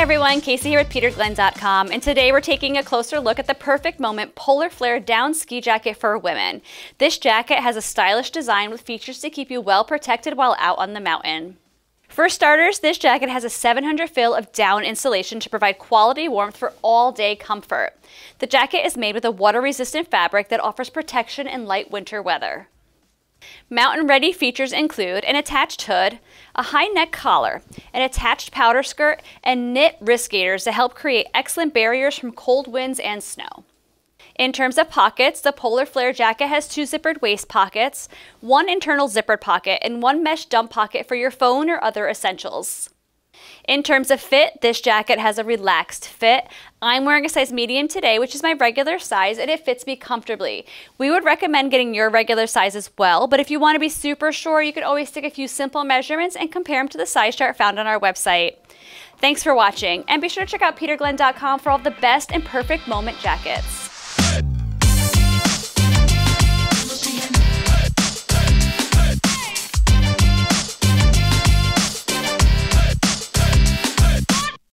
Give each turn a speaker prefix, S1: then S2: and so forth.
S1: everyone, Casey here with peterglenn.com, and today we're taking a closer look at the Perfect Moment Polar Flare Down Ski Jacket for women. This jacket has a stylish design with features to keep you well protected while out on the mountain. For starters, this jacket has a 700 fill of down insulation to provide quality warmth for all day comfort. The jacket is made with a water resistant fabric that offers protection in light winter weather. Mountain ready features include an attached hood, a high neck collar, an attached powder skirt, and knit wrist gaiters to help create excellent barriers from cold winds and snow. In terms of pockets, the Polar Flare jacket has two zippered waist pockets, one internal zippered pocket, and one mesh dump pocket for your phone or other essentials. In terms of fit, this jacket has a relaxed fit. I'm wearing a size medium today, which is my regular size, and it fits me comfortably. We would recommend getting your regular size as well, but if you want to be super sure, you could always take a few simple measurements and compare them to the size chart found on our website. Thanks for watching, and be sure to check out peterglenn.com for all the best and perfect moment jackets.